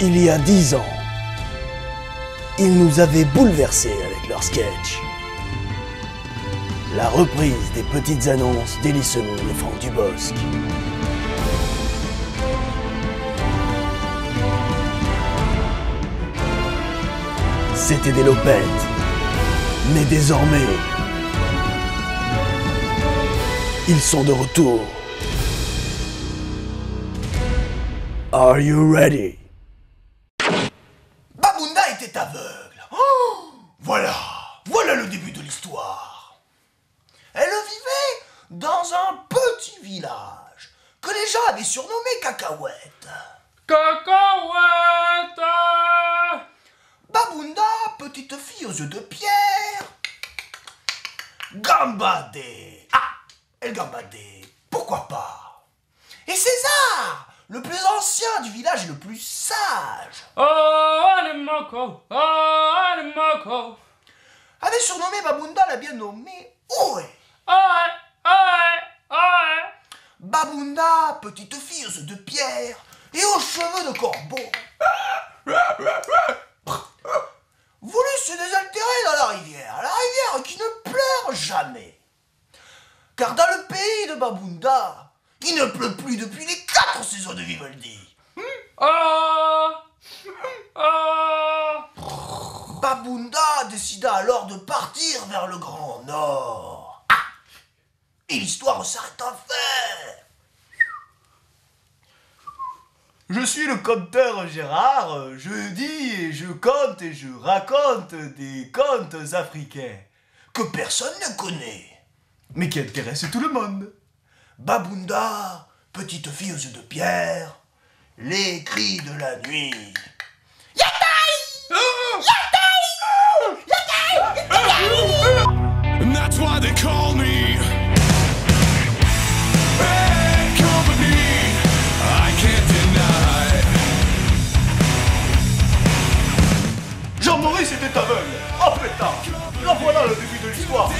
Il y a dix ans, ils nous avaient bouleversés avec leur sketch. La reprise des petites annonces d'Elie et Franck Dubosc. C'était des lopettes. Mais désormais, ils sont de retour. Are you ready? Aveugle. Oh voilà, voilà le début de l'histoire. Elle vivait dans un petit village que les gens avaient surnommé Cacahuète. Cacahuète Babunda, petite fille aux yeux de pierre, gambadait. Ah, elle gambadait. Pourquoi pas? Et César, le plus ancien du village et le plus sage, Oh, Anemoko Oh, Anemoko avait surnommé Babunda la bien nommée Oe. Aïe Babunda, petite fille aux yeux de pierre et aux cheveux de corbeau, voulut se désaltérer dans la rivière, la rivière qui ne pleure jamais. Car dans le pays de Babunda, il ne pleut plus depuis les quatre saisons de Vivaldi. Oh Oh Babunda décida alors de partir vers le Grand Nord. Ah Et l'histoire s'arrête enfin Je suis le conteur Gérard, je dis et je conte et je raconte des contes africains que personne ne connaît, mais qui intéressent tout le monde. Babunda, petite fille aux yeux de pierre, les cris de la nuit. And that's why they call me Bad Company. I can't deny. Jean-Maurice était aveugle. Oh pétard Là voilà le début de l'histoire.